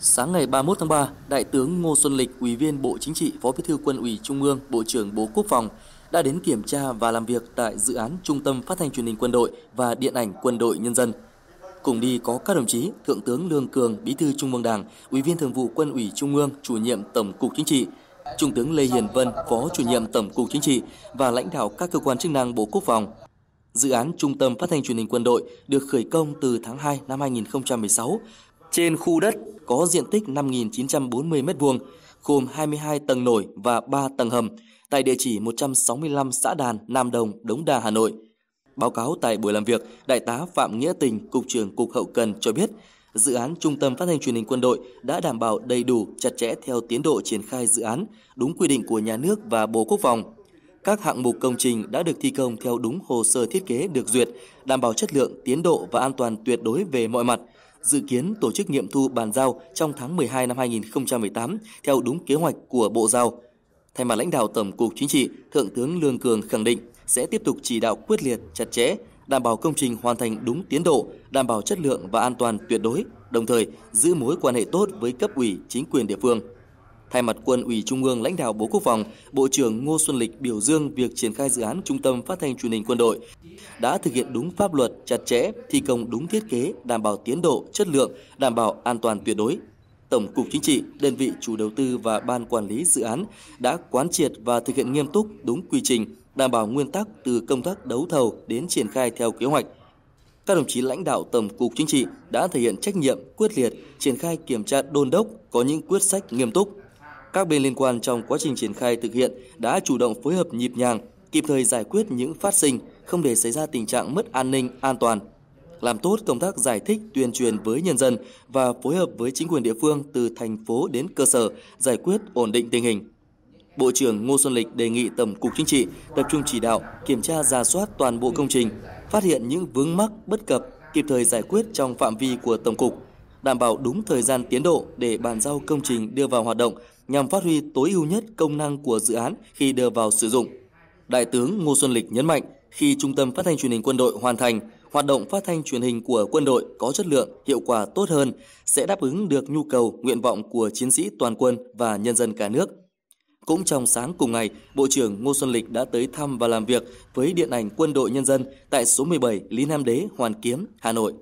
Sáng ngày 31 tháng 3, Đại tướng Ngô Xuân Lịch, Ủy viên Bộ Chính trị, Phó Bí thư Quân ủy Trung ương, Bộ trưởng Bộ Quốc phòng đã đến kiểm tra và làm việc tại dự án Trung tâm Phát thanh Truyền hình Quân đội và Điện ảnh Quân đội Nhân dân. Cùng đi có các đồng chí Thượng tướng Lương Cường, Bí thư Trung ương Đảng, Ủy viên Thường vụ Quân ủy Trung ương, Chủ nhiệm Tổng cục Chính trị, Trung tướng Lê Hiền Vân, Phó Chủ nhiệm Tổng cục Chính trị và lãnh đạo các cơ quan chức năng Bộ Quốc phòng. Dự án Trung tâm Phát thanh Truyền hình Quân đội được khởi công từ tháng 2 năm 2016 trên khu đất có diện tích 5.940 m2, gồm 22 tầng nổi và 3 tầng hầm, tại địa chỉ 165 xã Đàn, Nam Đồng, Đống Đa, Hà Nội. Báo cáo tại buổi làm việc, Đại tá Phạm Nghĩa Tình, Cục trưởng Cục Hậu Cần cho biết, dự án Trung tâm Phát thanh Truyền hình Quân đội đã đảm bảo đầy đủ, chặt chẽ theo tiến độ triển khai dự án, đúng quy định của nhà nước và Bộ Quốc phòng. Các hạng mục công trình đã được thi công theo đúng hồ sơ thiết kế được duyệt, đảm bảo chất lượng, tiến độ và an toàn tuyệt đối về mọi mặt – dự kiến tổ chức nghiệm thu bàn giao trong tháng 12 năm 2018 theo đúng kế hoạch của Bộ Giao. Thay mặt lãnh đạo Tổng cục Chính trị, Thượng tướng Lương Cường khẳng định sẽ tiếp tục chỉ đạo quyết liệt, chặt chẽ, đảm bảo công trình hoàn thành đúng tiến độ, đảm bảo chất lượng và an toàn tuyệt đối, đồng thời giữ mối quan hệ tốt với cấp ủy, chính quyền địa phương. Thay mặt Quân ủy Trung ương lãnh đạo Bộ Quốc phòng, Bộ trưởng Ngô Xuân Lịch biểu dương việc triển khai dự án Trung tâm Phát thanh Truyền hình Quân đội đã thực hiện đúng pháp luật, chặt chẽ, thi công đúng thiết kế, đảm bảo tiến độ, chất lượng, đảm bảo an toàn tuyệt đối. Tổng cục Chính trị, đơn vị chủ đầu tư và ban quản lý dự án đã quán triệt và thực hiện nghiêm túc đúng quy trình, đảm bảo nguyên tắc từ công tác đấu thầu đến triển khai theo kế hoạch. Các đồng chí lãnh đạo Tổng cục Chính trị đã thể hiện trách nhiệm, quyết liệt, triển khai kiểm tra đôn đốc, có những quyết sách nghiêm túc, các bên liên quan trong quá trình triển khai thực hiện đã chủ động phối hợp nhịp nhàng, kịp thời giải quyết những phát sinh, không để xảy ra tình trạng mất an ninh, an toàn. Làm tốt công tác giải thích, tuyên truyền với nhân dân và phối hợp với chính quyền địa phương từ thành phố đến cơ sở giải quyết ổn định tình hình. Bộ trưởng Ngô Xuân Lịch đề nghị Tổng cục Chính trị tập trung chỉ đạo, kiểm tra ra soát toàn bộ công trình, phát hiện những vướng mắc bất cập, kịp thời giải quyết trong phạm vi của Tổng cục, đảm bảo đúng thời gian tiến độ để bàn giao công trình đưa vào hoạt động nhằm phát huy tối ưu nhất công năng của dự án khi đưa vào sử dụng. Đại tướng Ngô Xuân Lịch nhấn mạnh, khi Trung tâm Phát thanh Truyền hình Quân đội hoàn thành, hoạt động phát thanh truyền hình của quân đội có chất lượng, hiệu quả tốt hơn, sẽ đáp ứng được nhu cầu, nguyện vọng của chiến sĩ toàn quân và nhân dân cả nước. Cũng trong sáng cùng ngày, Bộ trưởng Ngô Xuân Lịch đã tới thăm và làm việc với Điện ảnh Quân đội Nhân dân tại số 17 Lý Nam Đế, Hoàn Kiếm, Hà Nội.